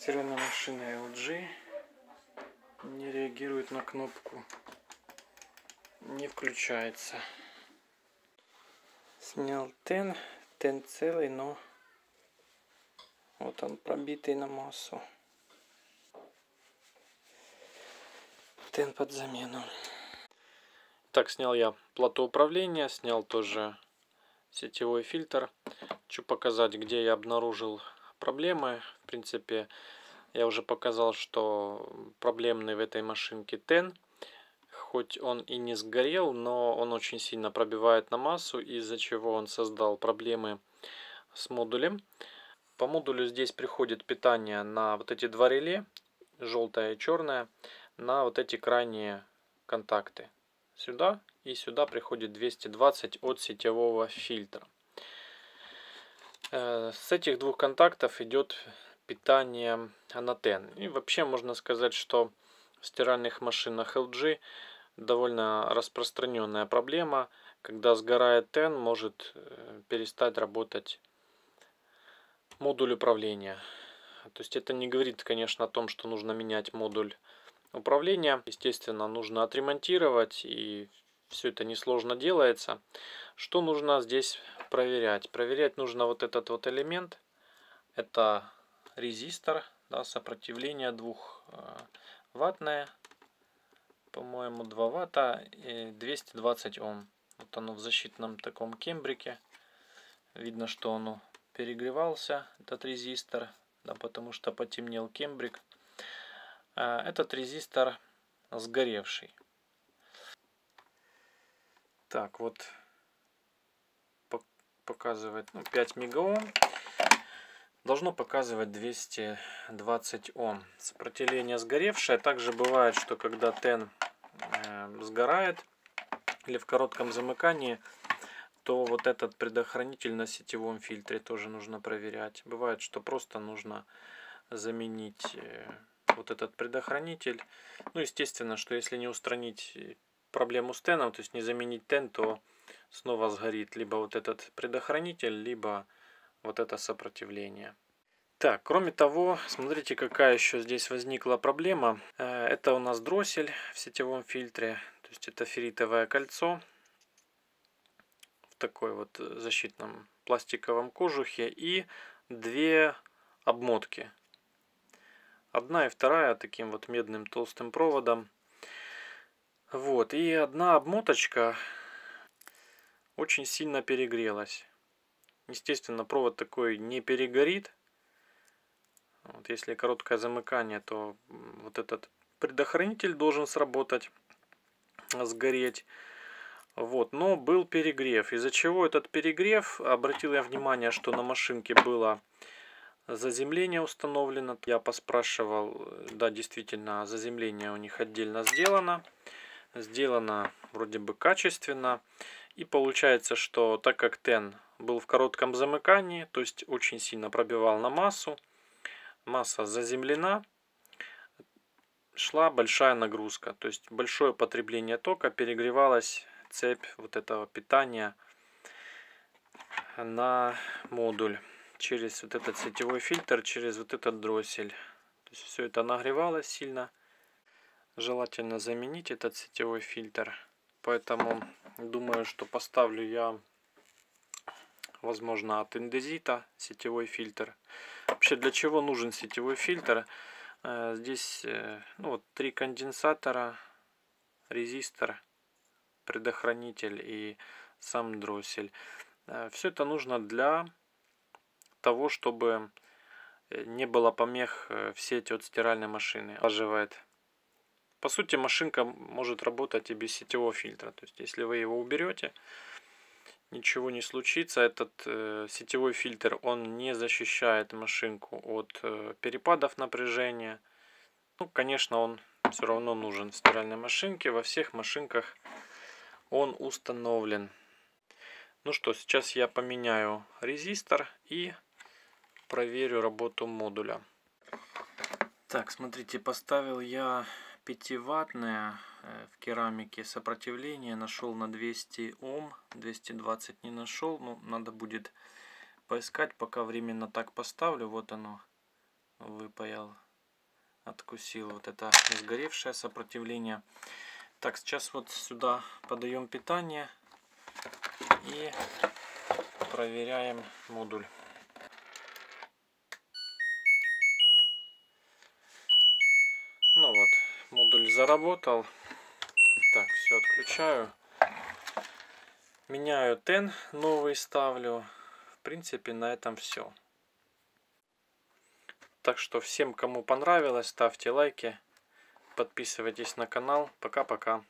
Стиральная машина LG не реагирует на кнопку. Не включается. Снял тен. Тен целый, но вот он пробитый на массу. Тен под замену. Так, снял я плату управления, снял тоже сетевой фильтр. Хочу показать, где я обнаружил проблемы. В принципе, я уже показал, что проблемный в этой машинке тен. Хоть он и не сгорел, но он очень сильно пробивает на массу, из-за чего он создал проблемы с модулем. По модулю здесь приходит питание на вот эти два реле, желтое и черное, на вот эти крайние контакты. Сюда и сюда приходит 220 от сетевого фильтра. Э, с этих двух контактов идет питание анатен. И вообще можно сказать, что в стиральных машинах LG довольно распространенная проблема. Когда сгорает тен, может э, перестать работать модуль управления. То есть это не говорит, конечно, о том, что нужно менять модуль управления. Естественно, нужно отремонтировать и все это несложно делается. Что нужно здесь проверять? Проверять нужно вот этот вот элемент. Это резистор, да, сопротивление двух э, ваттное, по-моему 2 ватта и 220 Ом. Вот оно в защитном таком кембрике. Видно, что оно перегревался, этот резистор, да, потому что потемнел кембрик. А этот резистор сгоревший. Так, вот показывает ну, 5 мегаом. Должно показывать 220 Ом. Сопротивление сгоревшее. Также бывает, что когда тен э, сгорает или в коротком замыкании, то вот этот предохранитель на сетевом фильтре тоже нужно проверять. Бывает, что просто нужно заменить э, вот этот предохранитель. Ну, естественно, что если не устранить проблему с теном, то есть не заменить тен, то снова сгорит либо вот этот предохранитель, либо вот это сопротивление. Так, кроме того, смотрите, какая еще здесь возникла проблема. Э, это у нас дроссель в сетевом фильтре, то есть это ферритовое кольцо в такой вот защитном пластиковом кожухе и две обмотки. Одна и вторая таким вот медным толстым проводом. Вот, и одна обмоточка очень сильно перегрелась. Естественно, провод такой не перегорит. Вот если короткое замыкание, то вот этот предохранитель должен сработать, сгореть. Вот, но был перегрев. Из-за чего этот перегрев? Обратил я внимание, что на машинке было заземление установлено. Я поспрашивал, да, действительно, заземление у них отдельно сделано сделано вроде бы качественно. И получается, что так как тен был в коротком замыкании, то есть очень сильно пробивал на массу, масса заземлена, шла большая нагрузка. То есть большое потребление тока, перегревалась цепь вот этого питания на модуль через вот этот сетевой фильтр, через вот этот дроссель. То есть все это нагревалось сильно желательно заменить этот сетевой фильтр. Поэтому думаю, что поставлю я, возможно, от индезита сетевой фильтр. Вообще, для чего нужен сетевой фильтр? Э, здесь э, ну, вот, три конденсатора, резистор, предохранитель и сам дроссель. Э, Все это нужно для того, чтобы не было помех в сети от стиральной машины. Оживает по сути, машинка может работать и без сетевого фильтра. То есть, если вы его уберете, ничего не случится. Этот э, сетевой фильтр, он не защищает машинку от э, перепадов напряжения. Ну, конечно, он все равно нужен в стиральной машинке. Во всех машинках он установлен. Ну что, сейчас я поменяю резистор и проверю работу модуля. Так, смотрите, поставил я 5-ваттное э, в керамике сопротивление нашел на 200 Ом, 220 не нашел, ну надо будет поискать, пока временно так поставлю, вот оно выпаял, откусил вот это сгоревшее сопротивление. Так, сейчас вот сюда подаем питание и проверяем модуль. Ну вот, модуль заработал. Так, все отключаю. Меняю тен, новый ставлю. В принципе, на этом все. Так что всем, кому понравилось, ставьте лайки, подписывайтесь на канал. Пока-пока.